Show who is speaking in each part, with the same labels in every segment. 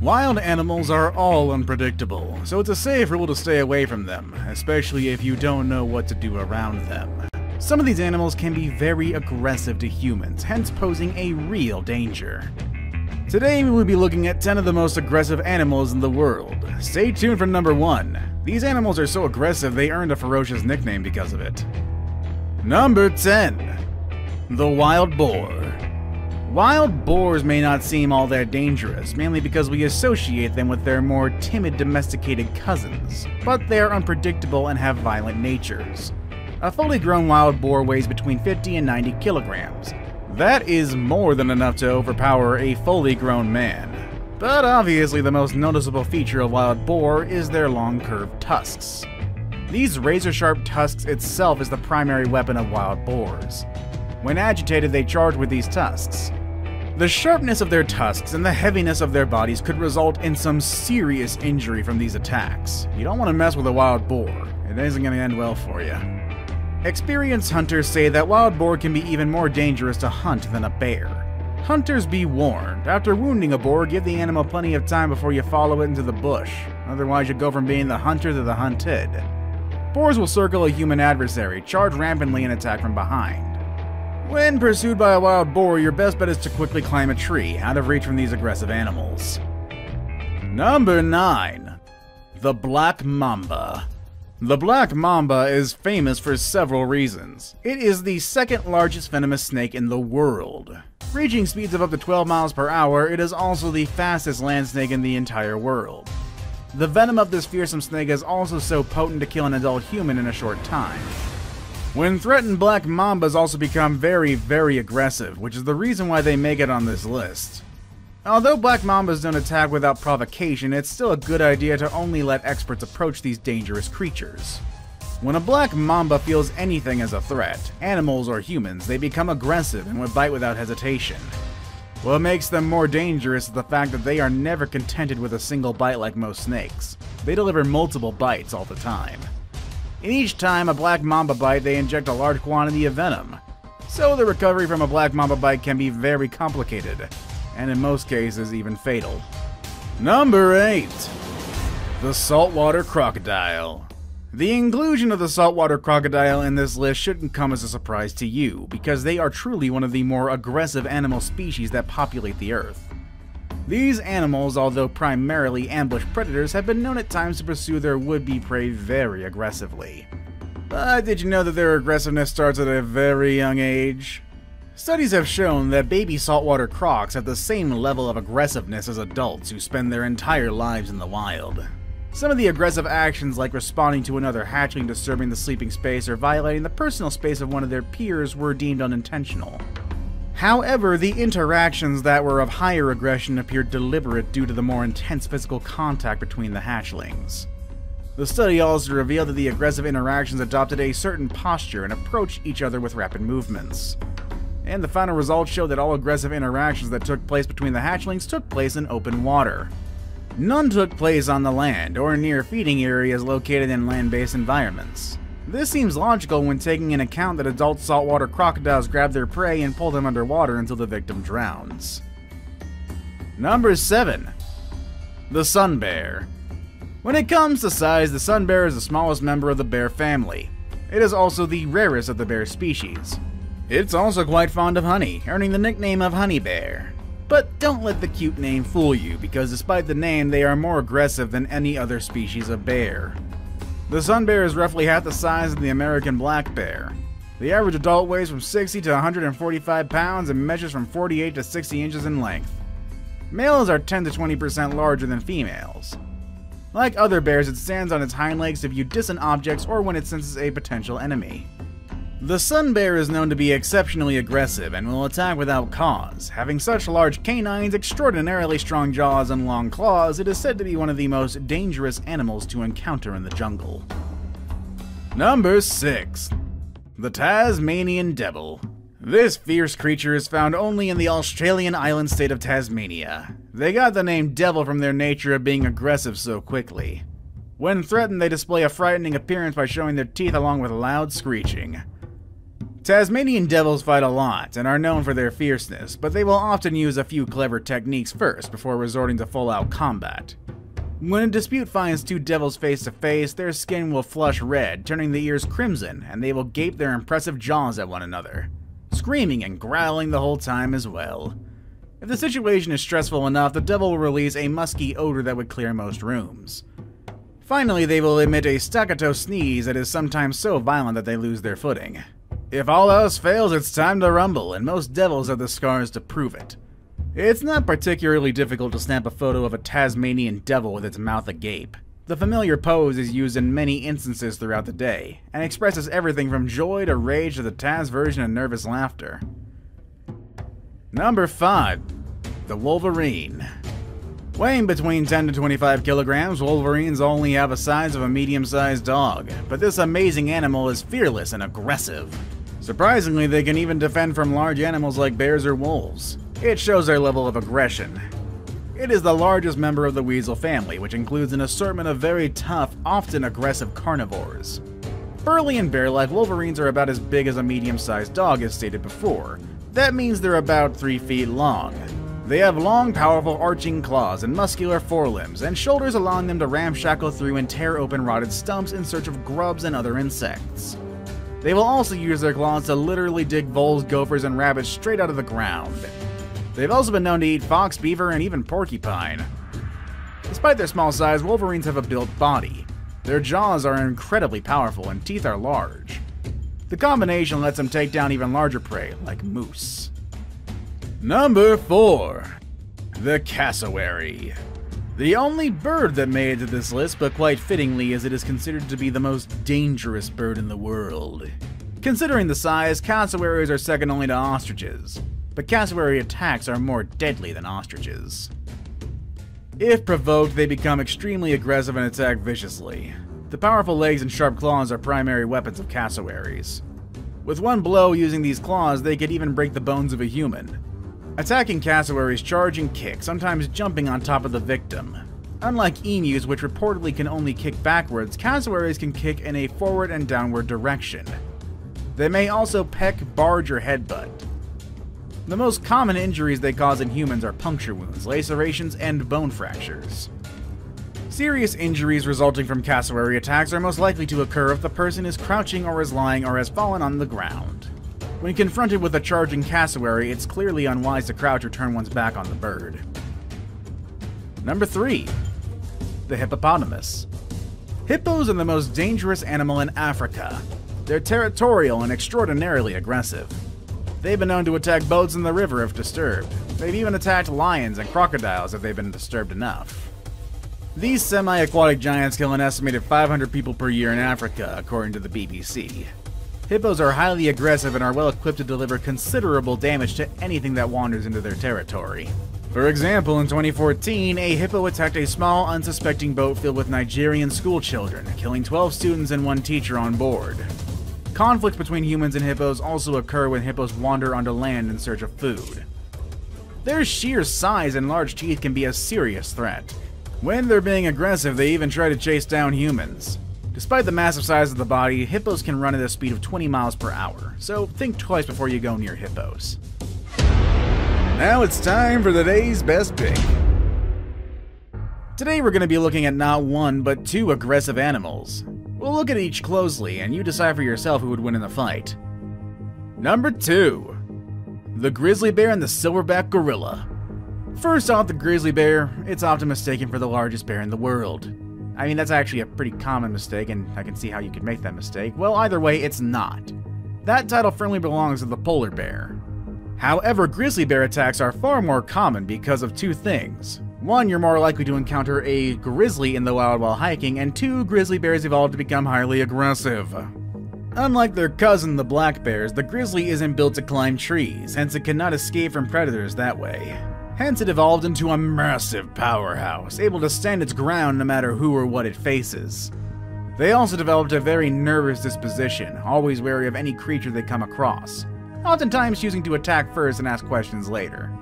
Speaker 1: Wild animals are all unpredictable, so it's a safe rule to stay away from them, especially if you don't know what to do around them. Some of these animals can be very aggressive to humans, hence posing a real danger. Today we will be looking at 10 of the most aggressive animals in the world. Stay tuned for number 1. These animals are so aggressive they earned a ferocious nickname because of it. Number 10. The Wild Boar. Wild boars may not seem all that dangerous, mainly because we associate them with their more timid domesticated cousins, but they are unpredictable and have violent natures. A fully grown wild boar weighs between 50 and 90 kilograms. That is more than enough to overpower a fully grown man. But obviously the most noticeable feature of wild boar is their long curved tusks. These razor-sharp tusks itself is the primary weapon of wild boars. When agitated, they charge with these tusks. The sharpness of their tusks and the heaviness of their bodies could result in some serious injury from these attacks. You don't want to mess with a wild boar, it isn't going to end well for you. Experienced hunters say that wild boar can be even more dangerous to hunt than a bear. Hunters be warned, after wounding a boar, give the animal plenty of time before you follow it into the bush, otherwise you go from being the hunter to the hunted. Boars will circle a human adversary, charge rampantly, and attack from behind. When pursued by a wild boar, your best bet is to quickly climb a tree, out of reach from these aggressive animals. Number 9. The Black Mamba. The Black Mamba is famous for several reasons. It is the second largest venomous snake in the world. Reaching speeds of up to 12 miles per hour, it is also the fastest land snake in the entire world. The venom of this fearsome snake is also so potent to kill an adult human in a short time. When threatened, black mambas also become very, very aggressive, which is the reason why they make it on this list. Although black mambas don't attack without provocation, it's still a good idea to only let experts approach these dangerous creatures. When a black mamba feels anything as a threat, animals or humans, they become aggressive and will bite without hesitation. What makes them more dangerous is the fact that they are never contented with a single bite like most snakes. They deliver multiple bites all the time. In each time a black mamba bite, they inject a large quantity of venom. So the recovery from a black mamba bite can be very complicated, and in most cases even fatal. Number 8. The Saltwater Crocodile. The inclusion of the saltwater crocodile in this list shouldn't come as a surprise to you, because they are truly one of the more aggressive animal species that populate the Earth. These animals, although primarily ambush predators, have been known at times to pursue their would-be prey very aggressively. But did you know that their aggressiveness starts at a very young age? Studies have shown that baby saltwater crocs have the same level of aggressiveness as adults who spend their entire lives in the wild. Some of the aggressive actions like responding to another hatchling disturbing the sleeping space or violating the personal space of one of their peers were deemed unintentional. However, the interactions that were of higher aggression appeared deliberate due to the more intense physical contact between the hatchlings. The study also revealed that the aggressive interactions adopted a certain posture and approached each other with rapid movements. And the final results showed that all aggressive interactions that took place between the hatchlings took place in open water. None took place on the land or near feeding areas located in land-based environments. This seems logical when taking in account that adult saltwater crocodiles grab their prey and pull them underwater until the victim drowns. Number 7. The Sun Bear. When it comes to size, the sun bear is the smallest member of the bear family. It is also the rarest of the bear species. It's also quite fond of honey, earning the nickname of honey bear. But don't let the cute name fool you, because despite the name, they are more aggressive than any other species of bear. The sun bear is roughly half the size of the American black bear. The average adult weighs from 60 to 145 pounds and measures from 48 to 60 inches in length. Males are 10 to 20% larger than females. Like other bears, it stands on its hind legs to view distant objects or when it senses a potential enemy. The sun bear is known to be exceptionally aggressive and will attack without cause. Having such large canines, extraordinarily strong jaws, and long claws, it is said to be one of the most dangerous animals to encounter in the jungle. Number 6. The Tasmanian Devil. This fierce creature is found only in the Australian island state of Tasmania. They got the name Devil from their nature of being aggressive so quickly. When threatened, they display a frightening appearance by showing their teeth along with loud screeching. Tasmanian devils fight a lot and are known for their fierceness, but they will often use a few clever techniques first before resorting to full out combat. When a dispute finds two devils face to face, their skin will flush red, turning the ears crimson, and they will gape their impressive jaws at one another, screaming and growling the whole time as well. If the situation is stressful enough, the devil will release a musky odor that would clear most rooms. Finally, they will emit a staccato sneeze that is sometimes so violent that they lose their footing. If all else fails, it's time to rumble, and most devils have the scars to prove it. It's not particularly difficult to snap a photo of a Tasmanian devil with its mouth agape. The familiar pose is used in many instances throughout the day, and expresses everything from joy to rage to the Taz version of nervous laughter. Number 5. The Wolverine. Weighing between 10 to 25 kilograms, wolverines only have a size of a medium-sized dog, but this amazing animal is fearless and aggressive. Surprisingly, they can even defend from large animals like bears or wolves. It shows their level of aggression. It is the largest member of the weasel family, which includes an assortment of very tough, often aggressive carnivores. Burly and bear-like, wolverines are about as big as a medium-sized dog as stated before. That means they're about 3 feet long. They have long, powerful arching claws and muscular forelimbs, and shoulders allowing them to ramshackle through and tear open rotted stumps in search of grubs and other insects. They will also use their claws to literally dig voles, gophers, and rabbits straight out of the ground. They've also been known to eat fox, beaver, and even porcupine. Despite their small size, wolverines have a built body. Their jaws are incredibly powerful and teeth are large. The combination lets them take down even larger prey, like moose. Number 4. The Cassowary. The only bird that made it to this list, but quite fittingly as it is considered to be the most dangerous bird in the world. Considering the size, cassowaries are second only to ostriches, but cassowary attacks are more deadly than ostriches. If provoked, they become extremely aggressive and attack viciously. The powerful legs and sharp claws are primary weapons of cassowaries. With one blow using these claws, they could even break the bones of a human, Attacking cassowaries charge and kick, sometimes jumping on top of the victim. Unlike emus, which reportedly can only kick backwards, cassowaries can kick in a forward and downward direction. They may also peck, barge, or headbutt. The most common injuries they cause in humans are puncture wounds, lacerations, and bone fractures. Serious injuries resulting from cassowary attacks are most likely to occur if the person is crouching or is lying or has fallen on the ground. When confronted with a charging cassowary, it's clearly unwise to crouch or turn one's back on the bird. Number 3. The Hippopotamus. Hippos are the most dangerous animal in Africa. They're territorial and extraordinarily aggressive. They've been known to attack boats in the river if disturbed. They've even attacked lions and crocodiles if they've been disturbed enough. These semi-aquatic giants kill an estimated 500 people per year in Africa, according to the BBC. Hippos are highly aggressive and are well equipped to deliver considerable damage to anything that wanders into their territory. For example, in 2014, a hippo attacked a small, unsuspecting boat filled with Nigerian schoolchildren, killing 12 students and one teacher on board. Conflicts between humans and hippos also occur when hippos wander onto land in search of food. Their sheer size and large teeth can be a serious threat. When they're being aggressive, they even try to chase down humans. Despite the massive size of the body, hippos can run at a speed of 20 miles per hour, so think twice before you go near hippos. Now it's time for the day's best pick. Today we're going to be looking at not one, but two aggressive animals. We'll look at each closely, and you decide for yourself who would win in the fight. Number 2. The Grizzly Bear and the Silverback Gorilla. First off, the grizzly bear, it's often mistaken for the largest bear in the world. I mean, that's actually a pretty common mistake, and I can see how you could make that mistake. Well, either way, it's not. That title firmly belongs to the polar bear. However, grizzly bear attacks are far more common because of two things. One, you're more likely to encounter a grizzly in the wild while hiking, and two, grizzly bears evolved to become highly aggressive. Unlike their cousin, the black bears, the grizzly isn't built to climb trees, hence it cannot escape from predators that way. Hence, it evolved into a massive powerhouse, able to stand its ground no matter who or what it faces. They also developed a very nervous disposition, always wary of any creature they come across, oftentimes choosing to attack first and ask questions later.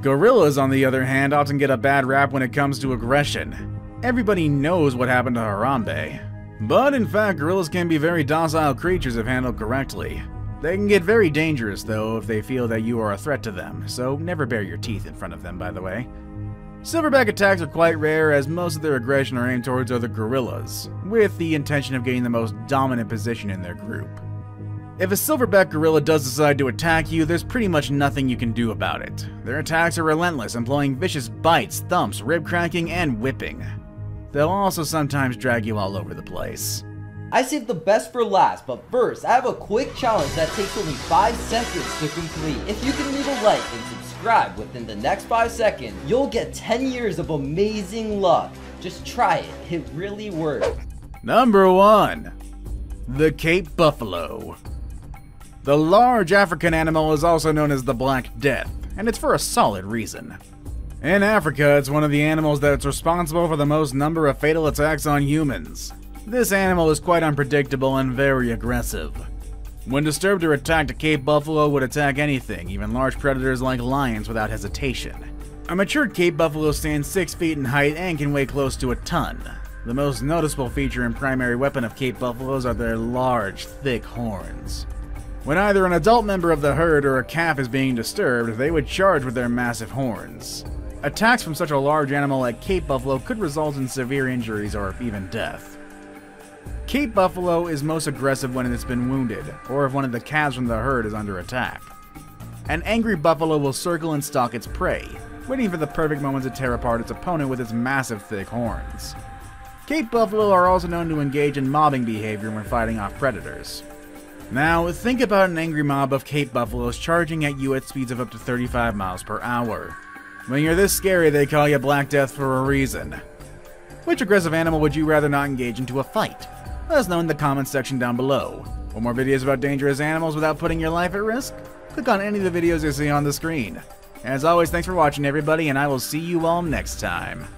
Speaker 1: Gorillas, on the other hand, often get a bad rap when it comes to aggression. Everybody knows what happened to Harambe. But in fact, gorillas can be very docile creatures if handled correctly. They can get very dangerous, though, if they feel that you are a threat to them, so never bare your teeth in front of them, by the way. Silverback attacks are quite rare, as most of their aggression are aimed towards other gorillas, with the intention of getting the most dominant position in their group. If a silverback gorilla does decide to attack you, there's pretty much nothing you can do about it. Their attacks are relentless, employing vicious bites, thumps, rib cracking, and whipping. They'll also sometimes drag you all over the place.
Speaker 2: I saved the best for last, but first, I have a quick challenge that takes only 5 seconds to complete. If you can leave a like and subscribe within the next 5 seconds, you'll get 10 years of amazing luck. Just try it, it really works.
Speaker 1: Number 1. The Cape Buffalo. The large African animal is also known as the Black Death, and it's for a solid reason. In Africa, it's one of the animals that's responsible for the most number of fatal attacks on humans. This animal is quite unpredictable and very aggressive. When disturbed or attacked, a Cape Buffalo would attack anything, even large predators like lions, without hesitation. A matured Cape Buffalo stands 6 feet in height and can weigh close to a ton. The most noticeable feature and primary weapon of Cape Buffaloes are their large, thick horns. When either an adult member of the herd or a calf is being disturbed, they would charge with their massive horns. Attacks from such a large animal like Cape Buffalo could result in severe injuries or even death. Cape Buffalo is most aggressive when it's been wounded, or if one of the calves from the herd is under attack. An angry buffalo will circle and stalk its prey, waiting for the perfect moment to tear apart its opponent with its massive thick horns. Cape buffalo are also known to engage in mobbing behavior when fighting off predators. Now, think about an angry mob of Cape buffaloes charging at you at speeds of up to 35 miles per hour. When you're this scary, they call you Black Death for a reason. Which aggressive animal would you rather not engage into a fight? Let us know in the comments section down below. Want more videos about dangerous animals without putting your life at risk? Click on any of the videos you see on the screen. As always, thanks for watching everybody, and I will see you all next time.